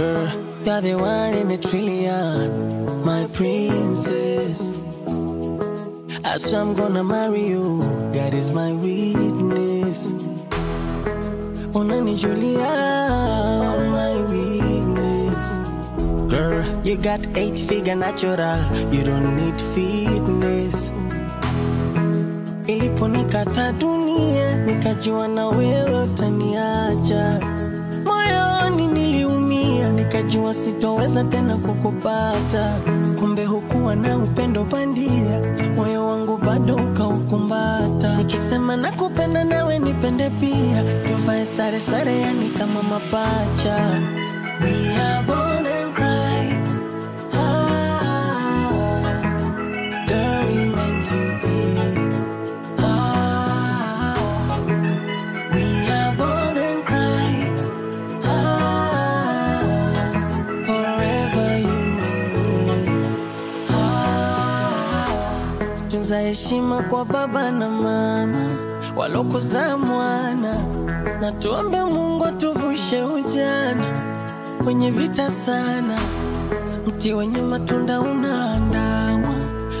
are the one in a trillion, my princess. I swear I'm gonna marry you, God is my witness. Unanijulia, my witness. Girl, you got eight figure natural, you don't need fitness. Iliponikata dunia, nikajua na wewe utaniacha. Nikajua sitoweza tena kukupata. Kumbe hukuwa na upendo pandia moyo wangu bado ukaukumbata. Nikisema nakupenda nawe nipende pia, tuvae sare sare, yani kama mapacha. We are tunza heshima kwa baba na mama walokuzaa mwana, na tuombe Mungu atuvushe ujana kwenye vita sana. Mti wenye matunda unaandamwa,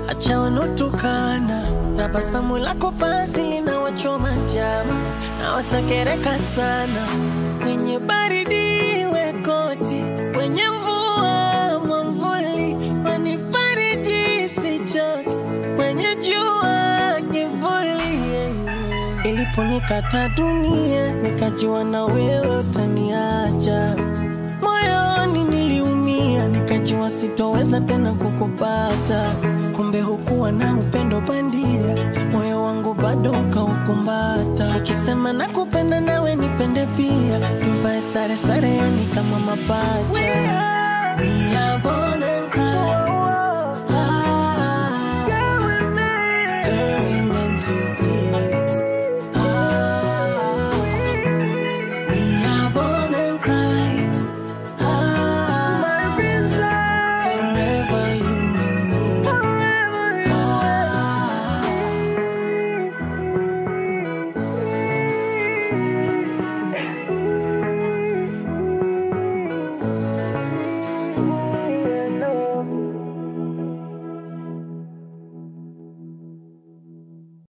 acha wanotukana. Tabasamu lako basi linawachoma njama na watakereka sana. Kwenye yeah. Iliponikata dunia, nikajua na wewe utaniacha moyoni niliumia, nikajua sitoweza tena kukupata. Kumbe hukuwa na upendo bandia, moyo wangu bado ukaukumbata. na nakupenda nawe nipende pia, tuvae sare sare, yani kama mapacha.